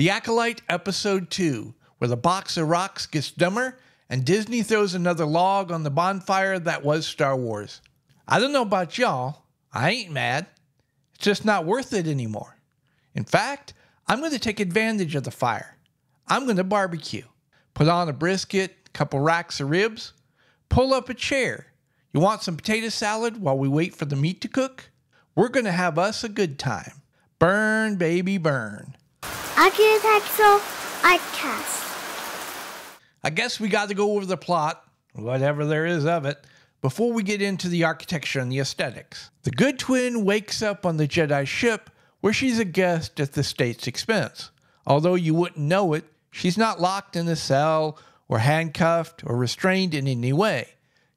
The Acolyte Episode 2, where the box of rocks gets dumber and Disney throws another log on the bonfire that was Star Wars. I don't know about y'all, I ain't mad. It's just not worth it anymore. In fact, I'm going to take advantage of the fire. I'm going to barbecue. Put on a brisket, a couple racks of ribs, pull up a chair. You want some potato salad while we wait for the meat to cook? We're going to have us a good time. Burn, baby, burn. Architectural Outcast. I guess we got to go over the plot, whatever there is of it, before we get into the architecture and the aesthetics. The good twin wakes up on the Jedi ship where she's a guest at the state's expense. Although you wouldn't know it, she's not locked in a cell or handcuffed or restrained in any way.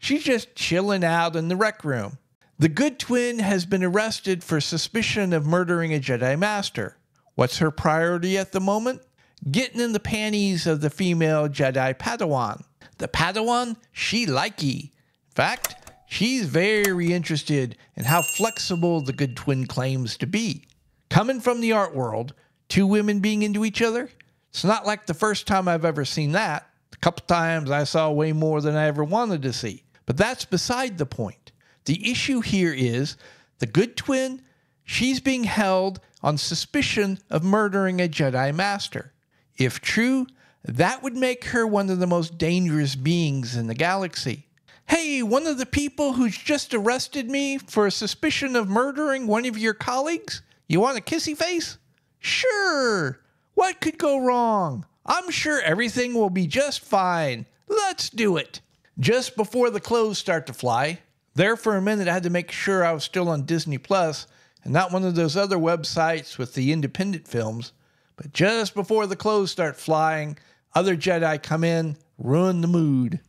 She's just chilling out in the rec room. The good twin has been arrested for suspicion of murdering a Jedi Master. What's her priority at the moment? Getting in the panties of the female Jedi Padawan. The Padawan, she likey. In fact, she's very interested in how flexible the good twin claims to be. Coming from the art world, two women being into each other, it's not like the first time I've ever seen that. A couple times I saw way more than I ever wanted to see. But that's beside the point. The issue here is the good twin, she's being held on suspicion of murdering a Jedi Master. If true, that would make her one of the most dangerous beings in the galaxy. Hey, one of the people who's just arrested me for a suspicion of murdering one of your colleagues? You want a kissy face? Sure. What could go wrong? I'm sure everything will be just fine. Let's do it. Just before the clothes start to fly, there for a minute I had to make sure I was still on Disney Plus and not one of those other websites with the independent films. But just before the clothes start flying, other Jedi come in, ruin the mood.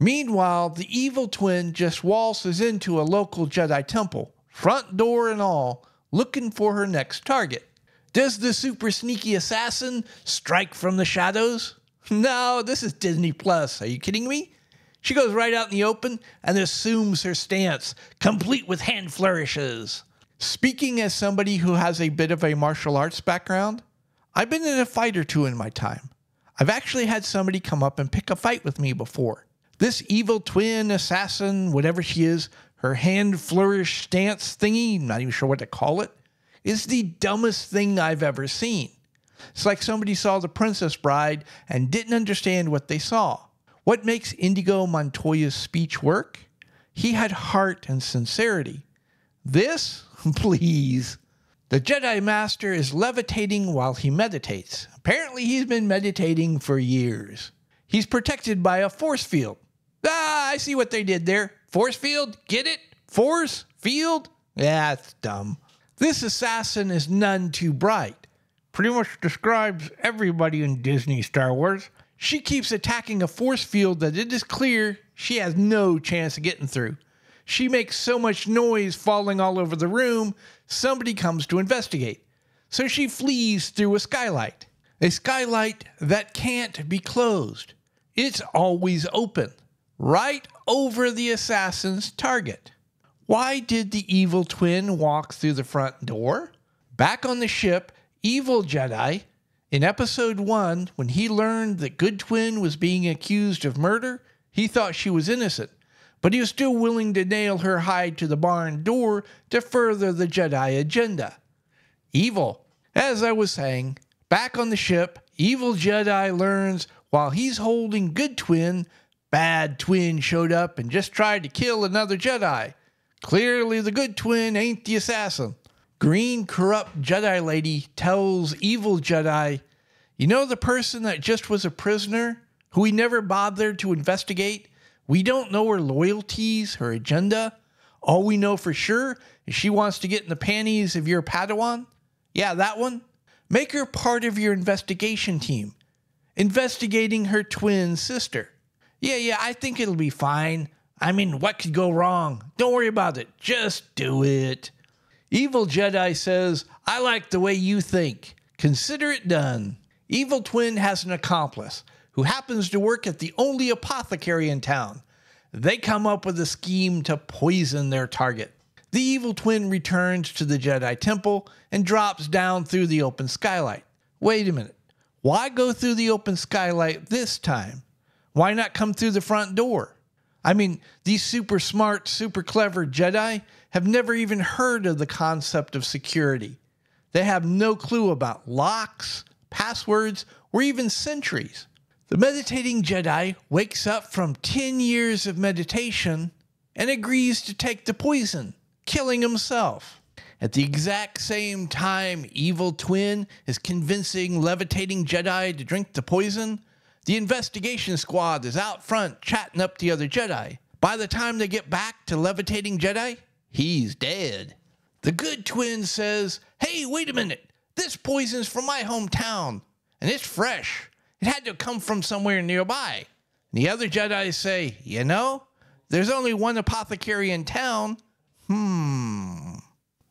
Meanwhile, the evil twin just waltzes into a local Jedi temple, front door and all, looking for her next target. Does the super sneaky assassin strike from the shadows? No, this is Disney Plus. Are you kidding me? She goes right out in the open and assumes her stance, complete with hand flourishes. Speaking as somebody who has a bit of a martial arts background, I've been in a fight or two in my time. I've actually had somebody come up and pick a fight with me before. This evil twin assassin, whatever she is, her hand flourish stance thingy, not even sure what to call it, is the dumbest thing I've ever seen. It's like somebody saw The Princess Bride and didn't understand what they saw. What makes Inigo Montoya's speech work? He had heart and sincerity. This? Please. The Jedi Master is levitating while he meditates. Apparently, he's been meditating for years. He's protected by a force field. Ah, I see what they did there. Force field? Get it? Force? Field? Yeah, it's dumb. This assassin is none too bright. Pretty much describes everybody in Disney Star Wars. She keeps attacking a force field that it is clear she has no chance of getting through. She makes so much noise falling all over the room, somebody comes to investigate. So she flees through a skylight. A skylight that can't be closed. It's always open, right over the assassin's target. Why did the evil twin walk through the front door? Back on the ship, Evil Jedi in episode 1, when he learned that Good Twin was being accused of murder, he thought she was innocent, but he was still willing to nail her hide to the barn door to further the Jedi agenda. Evil. As I was saying, back on the ship, Evil Jedi learns while he's holding Good Twin, Bad Twin showed up and just tried to kill another Jedi. Clearly, the Good Twin ain't the assassin. Green, corrupt Jedi lady tells evil Jedi, You know the person that just was a prisoner, who we never bothered to investigate? We don't know her loyalties, her agenda. All we know for sure is she wants to get in the panties of your Padawan. Yeah, that one. Make her part of your investigation team, investigating her twin sister. Yeah, yeah, I think it'll be fine. I mean, what could go wrong? Don't worry about it. Just do it. Evil Jedi says, I like the way you think. Consider it done. Evil Twin has an accomplice who happens to work at the only apothecary in town. They come up with a scheme to poison their target. The evil twin returns to the Jedi Temple and drops down through the open skylight. Wait a minute. Why go through the open skylight this time? Why not come through the front door? I mean, these super smart, super clever Jedi have never even heard of the concept of security. They have no clue about locks, passwords, or even sentries. The meditating Jedi wakes up from 10 years of meditation and agrees to take the poison, killing himself. At the exact same time, Evil Twin is convincing levitating Jedi to drink the poison. The investigation squad is out front chatting up the other Jedi. By the time they get back to levitating Jedi, he's dead. The good twin says, Hey, wait a minute. This poison's from my hometown, and it's fresh. It had to come from somewhere nearby. And the other Jedi say, You know, there's only one apothecary in town. Hmm.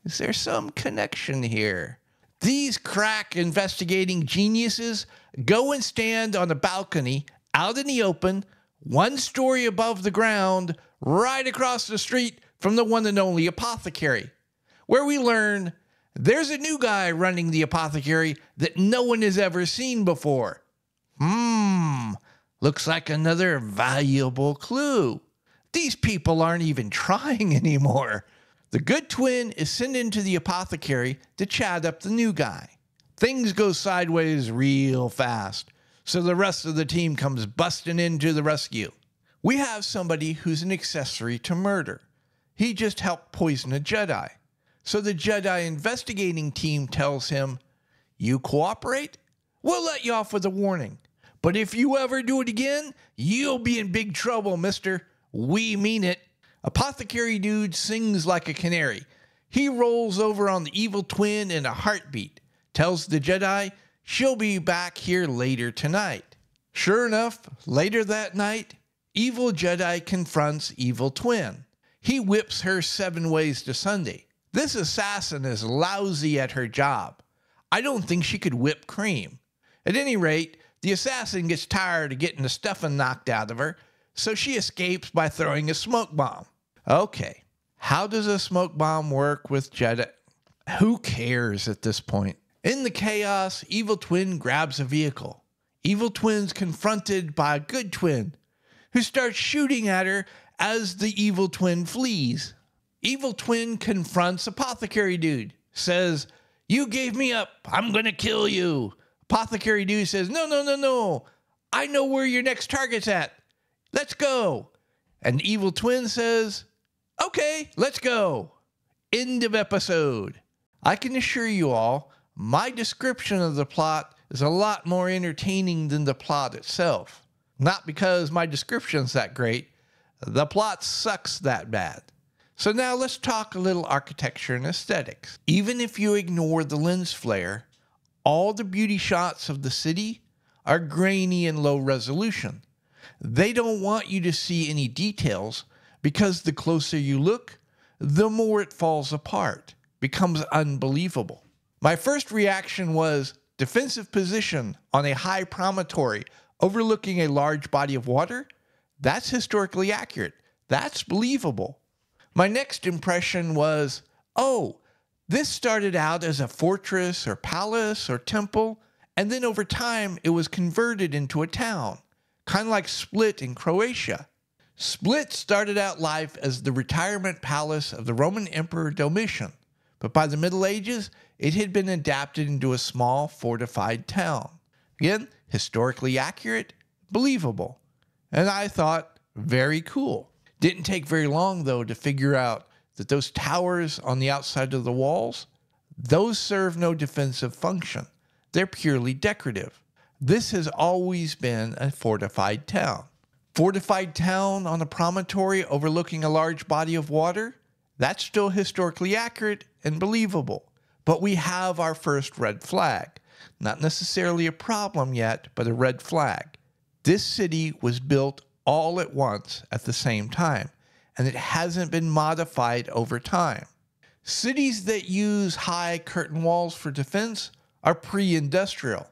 Is there some connection here? These crack investigating geniuses go and stand on a balcony out in the open, one story above the ground, right across the street from the one and only apothecary, where we learn there's a new guy running the apothecary that no one has ever seen before. Hmm, looks like another valuable clue. These people aren't even trying anymore. The good twin is sent into the apothecary to chat up the new guy. Things go sideways real fast, so the rest of the team comes busting into the rescue. We have somebody who's an accessory to murder. He just helped poison a Jedi. So the Jedi investigating team tells him, You cooperate? We'll let you off with a warning. But if you ever do it again, you'll be in big trouble, mister. We mean it. Apothecary Dude sings like a canary. He rolls over on the evil twin in a heartbeat, tells the Jedi she'll be back here later tonight. Sure enough, later that night, evil Jedi confronts evil twin. He whips her seven ways to Sunday. This assassin is lousy at her job. I don't think she could whip cream. At any rate, the assassin gets tired of getting the stuffing knocked out of her, so she escapes by throwing a smoke bomb. Okay, how does a smoke bomb work with Jedi? Who cares at this point? In the chaos, Evil Twin grabs a vehicle. Evil Twin's confronted by a good twin who starts shooting at her as the evil twin flees. Evil Twin confronts Apothecary Dude, says, You gave me up. I'm going to kill you. Apothecary Dude says, No, no, no, no. I know where your next target's at. Let's go. And Evil Twin says, Okay, let's go. End of episode. I can assure you all, my description of the plot is a lot more entertaining than the plot itself. Not because my description's that great, the plot sucks that bad. So now let's talk a little architecture and aesthetics. Even if you ignore the lens flare, all the beauty shots of the city are grainy and low resolution. They don't want you to see any details because the closer you look, the more it falls apart, becomes unbelievable. My first reaction was defensive position on a high promontory overlooking a large body of water. That's historically accurate. That's believable. My next impression was oh, this started out as a fortress or palace or temple, and then over time it was converted into a town, kind of like Split in Croatia. Split started out life as the retirement palace of the Roman Emperor Domitian, but by the Middle Ages, it had been adapted into a small fortified town. Again, historically accurate, believable, and I thought very cool. Didn't take very long, though, to figure out that those towers on the outside of the walls, those serve no defensive function. They're purely decorative. This has always been a fortified town. Fortified town on a promontory overlooking a large body of water? That's still historically accurate and believable. But we have our first red flag. Not necessarily a problem yet, but a red flag. This city was built all at once at the same time, and it hasn't been modified over time. Cities that use high curtain walls for defense are pre industrial.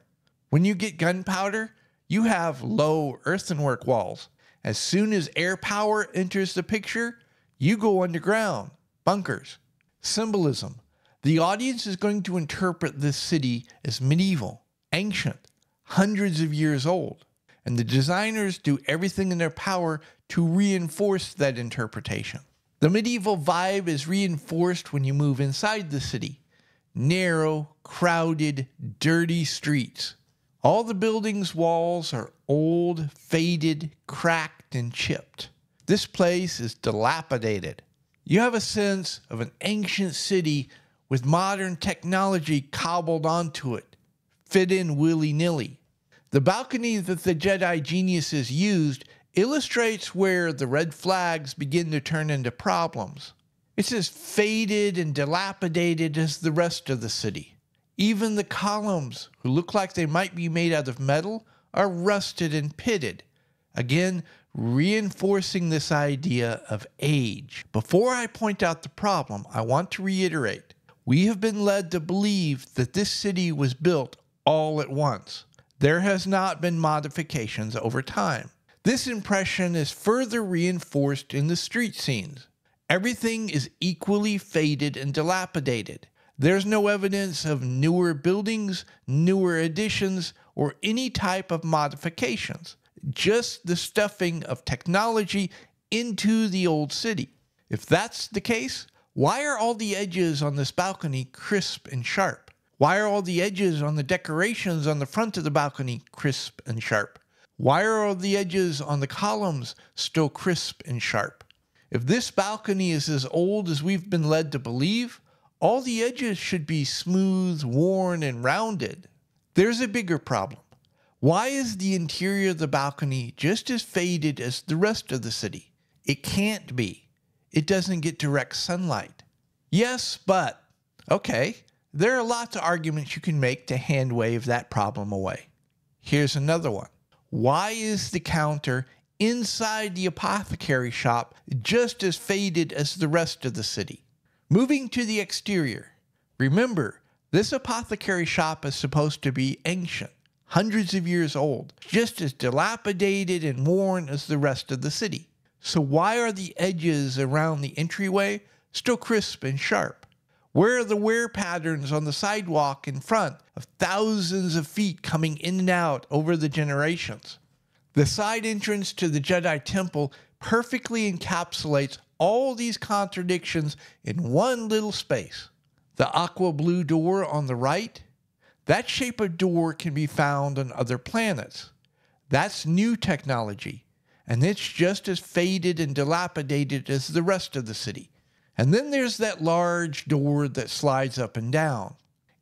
When you get gunpowder, you have low earthenwork walls. As soon as air power enters the picture, you go underground, bunkers. Symbolism. The audience is going to interpret this city as medieval, ancient, hundreds of years old. And the designers do everything in their power to reinforce that interpretation. The medieval vibe is reinforced when you move inside the city narrow, crowded, dirty streets. All the building's walls are old, faded, cracked, and chipped. This place is dilapidated. You have a sense of an ancient city with modern technology cobbled onto it, fit in willy nilly. The balcony that the Jedi geniuses used illustrates where the red flags begin to turn into problems. It's as faded and dilapidated as the rest of the city. Even the columns, who look like they might be made out of metal, are rusted and pitted. Again, reinforcing this idea of age. Before I point out the problem, I want to reiterate we have been led to believe that this city was built all at once. There has not been modifications over time. This impression is further reinforced in the street scenes. Everything is equally faded and dilapidated. There's no evidence of newer buildings, newer additions, or any type of modifications, just the stuffing of technology into the old city. If that's the case, why are all the edges on this balcony crisp and sharp? Why are all the edges on the decorations on the front of the balcony crisp and sharp? Why are all the edges on the columns still crisp and sharp? If this balcony is as old as we've been led to believe, all the edges should be smooth, worn, and rounded. There's a bigger problem. Why is the interior of the balcony just as faded as the rest of the city? It can't be. It doesn't get direct sunlight. Yes, but. Okay, there are lots of arguments you can make to hand wave that problem away. Here's another one. Why is the counter inside the apothecary shop just as faded as the rest of the city. Moving to the exterior, remember, this apothecary shop is supposed to be ancient, hundreds of years old, just as dilapidated and worn as the rest of the city. So, why are the edges around the entryway still crisp and sharp? Where are the wear patterns on the sidewalk in front of thousands of feet coming in and out over the generations? The side entrance to the Jedi Temple perfectly encapsulates all these contradictions in one little space. The aqua blue door on the right, that shape of door can be found on other planets. That's new technology, and it's just as faded and dilapidated as the rest of the city. And then there's that large door that slides up and down.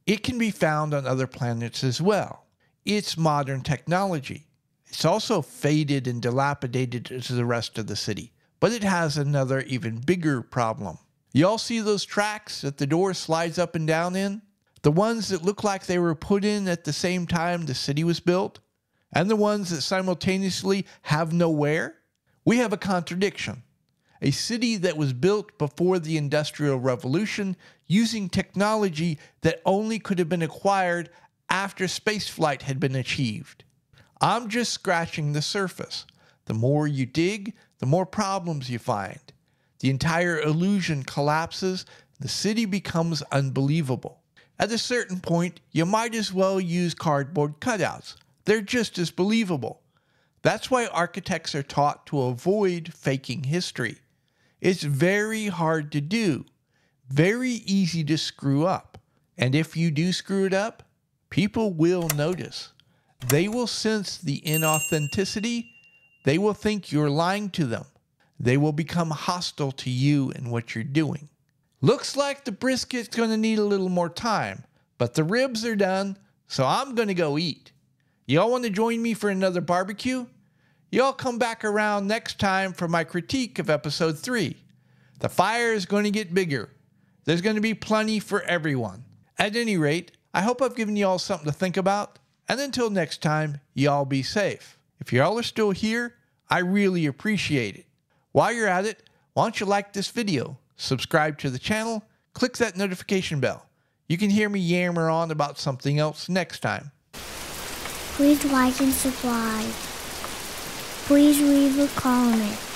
It can be found on other planets as well. It's modern technology. It's also faded and dilapidated as the rest of the city, but it has another even bigger problem. You all see those tracks that the door slides up and down in? The ones that look like they were put in at the same time the city was built? And the ones that simultaneously have no wear? We have a contradiction. A city that was built before the Industrial Revolution using technology that only could have been acquired after spaceflight had been achieved. I'm just scratching the surface. The more you dig, the more problems you find. The entire illusion collapses, the city becomes unbelievable. At a certain point, you might as well use cardboard cutouts. They're just as believable. That's why architects are taught to avoid faking history. It's very hard to do, very easy to screw up. And if you do screw it up, people will notice. They will sense the inauthenticity. They will think you're lying to them. They will become hostile to you and what you're doing. Looks like the brisket's going to need a little more time, but the ribs are done, so I'm going to go eat. Y'all want to join me for another barbecue? Y'all come back around next time for my critique of episode 3. The fire is going to get bigger. There's going to be plenty for everyone. At any rate, I hope I've given you all something to think about. And until next time, y'all be safe. If y'all are still here, I really appreciate it. While you're at it, why don't you like this video, subscribe to the channel, click that notification bell. You can hear me yammer on about something else next time. Please like and subscribe. Please leave a comment.